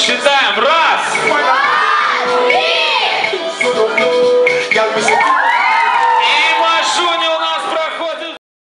Считаем. Раз.